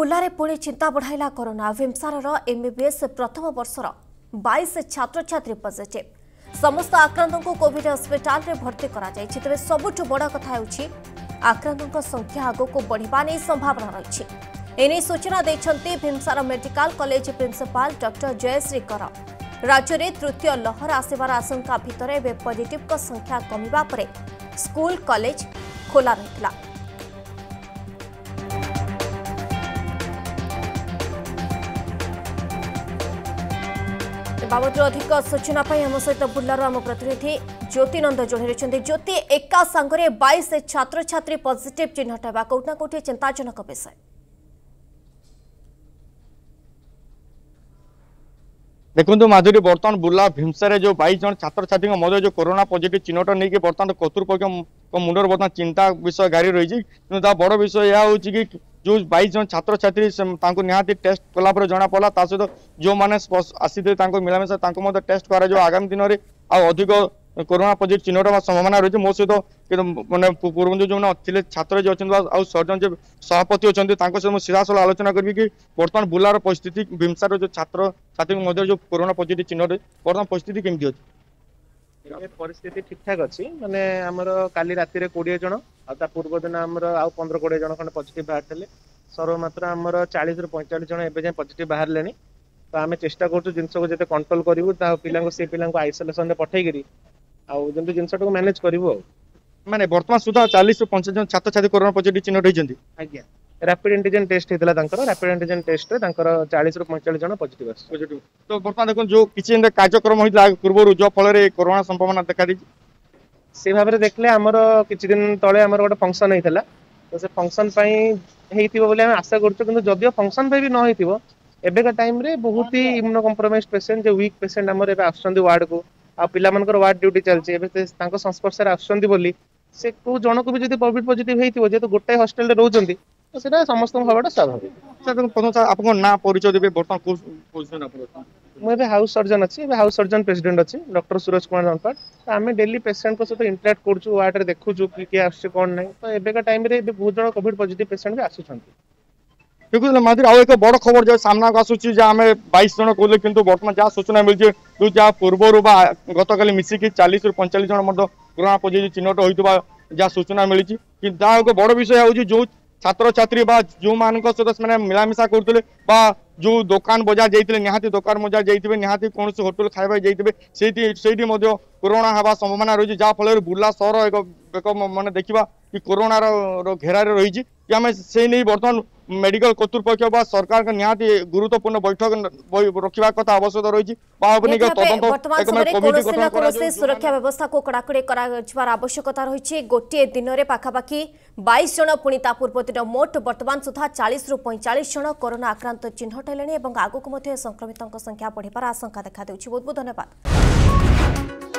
ପୁଲାରେ ପୁଣି ଚିନ୍ତା ବଢ଼ାଇଲା corona ଭୀମସାରର MBBS ପ୍ରଥମ ବର୍ଷର ବାଇଶ ଛାତ୍ରଛାତ୍ରୀ ପଜିଟିଭ୍ ସମସ୍ତ ଆକ୍ରାନ୍ତଙ୍କୁ କୋଭିଡ୍ ହସ୍ପିଟାଲରେ ଭର୍ତ୍ତି କରାଯାଇଛି ତେବେ ସବୁଠୁ ବଡ଼ କଥା ହେଉଛି ଆକ୍ରାନ୍ତଙ୍କ ସଂଖ୍ୟା ଆଗକୁ ବଢ଼ିବା ନେଇ ସମ୍ଭାବନା ରହିଛି ଏନେଇ ସୂଚନା ଦେଇଛନ୍ତି VIMSAR medical college principal doctor Jayashree Kar ରାଜ୍ୟରେ ତୃତୀୟ ଲହର ଆସିବାର ଆଶଙ୍କା ଭିତରେ ଏବେ ପଜିଟିଭଙ୍କ ସଂଖ୍ୟା କମିବା ପରେ ସ୍କୁଲ କଲେଜ ଖୋଲା ରହିଥିଲା ଏ ବାବଦରେ ଅଧିକ ସୂଚନା ପାଇଁ ଆମ ସହିତ ବୁର୍ଲାର ଆମ ପ୍ରତିନିଧି ଜ୍ୟୋତିନନ୍ଦ ଜଣାଇଛନ୍ତି ଜ୍ୟୋତି ଏକା ସାଙ୍ଗରେ ବାଇଶ ଛାତ୍ରଛାତ୍ରୀ ପଜିଟିଭ୍ ଚିହ୍ନଟ ହେବା କୋଉଠି ନା କୋଉଠି ଚିନ୍ତାଜନକ ବିଷୟ দেখুন মাধুরী বর্তমান বুর্লা ভীমসারে যে বাইশ জন ছাত্রছাত্রী মধ্যে যে করোনা পজিটিভ চিহ্নট নিয়ে বর্তমান কর্তৃপক্ষ মুন্ডর বর্তমান চিন্তা বিষয় গাড়ি রয়েছে কিন্তু তা বড় বিষয় এ হচ্ছে কি जो बैस जन छात्र छात्री निहाती टेस्ट कलापर जमापड़ा ता सहित जो मैंने आसी मिलामिशा टेस्ट कर आगामी दिन में आधिक कोरोना पजिट चिन्हर सम्भावना रही है मो सहित मैंने पूर्व जो जो छात्र जी अच्छा आउ सर्जन जो सभापति अच्छा सहित सीधासल आलोचना करी कि बर्तमान बुलार परिस्थिति भीमसार जो छात्र छात्री मध्य जो कोरोना पजिट चिन्ह बर्तमान परिस्थिति कमी अच्छी ଏବେ ପରିସ୍ଥିତି ଠିକ ଠାକ ଅଛି ମାନେ ଆମର କାଲି ରାତିରେ କୋଡିଏ ଜଣ ଆଉ ତା ପୂର୍ବ ଦିନ ଆମର ଆଉ ପନ୍ଦର କୋଡିଏ ଜଣ ଖଣ୍ଡେ ପଜିଟିଭ ବାହାରିଥିଲେ ସର୍ବମାତ୍ର ଆମର ଚାଳିଶରୁ ପଇଁଚାଳିଶ ଜଣ ଏବେ ଯାଏଁ ପଜିଟିଭ ବାହାରିଲେଣି ତ ଆମେ ଚେଷ୍ଟା କରୁଛୁ ଜିନିଷକୁ ଯେତେ କଣ୍ଟ୍ରୋଲ କରିବୁ ତା ପିଲାଙ୍କୁ ସେ ପିଲାଙ୍କୁ ଆଇସୋଲେସନରେ ପଠେଇକିରି ଆଉ ଯେମିତି ଜିନିଷଟାକୁ ମ୍ୟାନେଜ କରିବୁ ଆଉ ମାନେ ବର୍ତ୍ତମାନ ସୁଦ୍ଧା ଚାଳିଶରୁ ପଞ୍ଚାଶ ଜଣ ଛାତ୍ରଛାତ୍ରୀ କରୋନା ପଜିଟିଭ ଚିହ୍ନଟ ହେଇଛନ୍ତି ଆଜ୍ଞା ରାପିଡ୍ ଆଣ୍ଟିଜେନ୍ ଟେଷ୍ଟ ହେଇଥିଲା ତାଙ୍କର ରାପିଡ୍ ଆଣ୍ଟିଜେନ୍ ଟେଷ୍ଟରେ ତାଙ୍କର ଚାଳିଶରୁ ପଇଁଚାଳିଶ ଜଣ ପଜିଟିଭ୍ ଆସିଛି ପଜିଟିଭ୍ ତ ବର୍ତ୍ତମାନ ଦେଖନ୍ତୁ ଯେଉଁ କିଛି ଏମିତି କାର୍ଯ୍ୟକ୍ରମ ହେଇଥିଲା ପୂର୍ବରୁ ଯେଉଁ ଫଳରେ କରୋନା ସମ୍ଭାବନା ଦେଖାଦେଇଛି ସେ ଭାବରେ ଦେଖିଲେ ଆମର କିଛି ଦିନ ତଳେ ଆମର ଗୋଟେ ଫଙ୍କସନ୍ ହେଇଥିଲା ତ ସେ ଫଙ୍କସନ୍ ପାଇଁ ହେଇଥିବ ବୋଲି ଆମେ ଆଶା କରୁଛୁ କିନ୍ତୁ ଯଦିଓ ଫଙ୍କସନ୍ ପାଇଁ ବି ନ ହେଇଥିବ ଏବେକା ଟାଇମ୍ରେ ବହୁତ ହି ଇମ୍ୟୁନୋ କମ୍ପ୍ରମାଇଜ୍ ପେସେଣ୍ଟ ଯେଉଁ ୱିକ୍ ପେସେଣ୍ଟ ଆମର ଏବେ ଆସୁଛନ୍ତି ୱାର୍ଡକୁ ଆଉ ପିଲାମାନଙ୍କର ୱାର୍ଡ ଡ୍ୟୁଟି ଚାଲିଛି ଏବେ ତାଙ୍କ ସଂସ୍ପର୍ଶରେ ଆସୁଛନ୍ତି ବୋଲି ସେ କୋଉ ଜଣକୁ ବି ଯଦି କୋଭିଡ୍ ପଜିଟିଭ୍ ହେଇଥିବ ଯେହେତୁ ଗୋଟେ ହଷ୍ଟେଲରେ ରହୁଛନ୍ତି সেটা ସମସ୍ତଙ୍କ ହବାଟା ସ୍ୱାଭାବିକ ସାର୍ ଆପଣଙ୍କ ନାଁ ପରିଚୟ ଦେବେ ବର୍ତ୍ତମାନ କୋଉ ପୋଜିସନ୍ ଆପଣ ମୁଁ ଏବେ ହାଉସ୍ ସର୍ଜନ୍ ଅଛି ଏବେ ହାଉସ୍ ସର୍ଜନ୍ ପ୍ରେସିଡେଣ୍ଟ ଅଛି ଡକ୍ଟର ସୁରଜ କୁମାର ଧନପାଟ ଆମେ ଡେଲି ପେସେଣ୍ଟଙ୍କ ସହିତ ଇଣ୍ଟରାକ୍ଟ କରୁଛୁ ୱାର୍ଡରେ ଦେଖୁଛୁ କିଏ ଆସୁଛି କ'ଣ ନାହିଁ ତ ଏବେକା ଟାଇମ୍ରେ ଏବେ ବହୁତ ଜଣ କୋଭିଡ୍ ପଜିଟିଭ୍ ପେସେଣ୍ଟ ବି ଆସୁଛନ୍ତି ଦେଖୁଥିଲେ ମହାଦିର ଆଉ ଏକ ବଡ଼ ଖବର ଯାହା ସାମ୍ନାକୁ ଆସୁଛି ଯାହା ଆମେ ବାଇଶ ଜଣ କହିଲେ କିନ୍ତୁ ବର୍ତ୍ତମାନ ଯାହା ସୂଚନା ମିଳିଛି ଯେଉଁ ଯାହା ପୂର୍ବରୁ ବା ଗତକାଲି ମିଶିକି ଚାଳିଶରୁ ପଇଁଚାଳିଶ ଜଣ ମଧ୍ୟ କରୋନା ପଜିଟିଭ୍ ଚିହ୍ନଟ ହୋଇଥିବା ଯାହା ସୂଚନା ମିଳିଛି କିନ୍ତୁ ତାହା ଏକ ବଡ଼ ବିଷୟ ହେଉଛି ଯେଉଁ ছাত্রছাত্রী বা ଯେଉଁମାନଙ୍କ ସହିତ ସେମାନେ ମିଳାମିଶା କରୁଥିଲେ ବା ଯେଉଁ ଦୋକାନ ବଜାର ଯାଇଥିଲେ ନିହାତି ଦୋକାନ ବଜାର ଯାଇଥିବେ ନିହାତି କୌଣସି ହୋଟେଲ ଖାଇବାକୁ ଯାଇଥିବେ ସେଇଠି ସେଇଠି ମଧ୍ୟ କରୋନା ହେବା ସମ୍ଭାବନା ରହିଛି ଯାହାଫଳରେ ବୁର୍ଲା ସହର ଏକ ଏକ ମାନେ ଦେଖିବା କି କରୋନାର ଘେରାରେ ରହିଛି କି ଆମେ ସେଇ ନେଇ ବର୍ତ୍ତମାନ মেডিকাল কর্তৃপক্ষ বা সরকার নিহতি গুরুত্বপূর্ণ বৈঠক রক্ষা কথা আবশ্যক রয়েছে সুরক্ষা ব্যবস্থা কড়াকড়ি করা আবশ্যকতা রয়েছে গোটিয়ে দিনের পাখাপাখি বাইশ জন পুঁ তা পূর্ব দিন মোট বর্তমান সুদ্ধা চাশ রু পঁয়চাশ জন করোনা আক্রান্ত চিহ্নট হলে এবং আগুক সংক্রমিত সংখ্যা বড়িবার আশঙ্কা দেখা দেওয়া বহু বহু ধন্যবাদ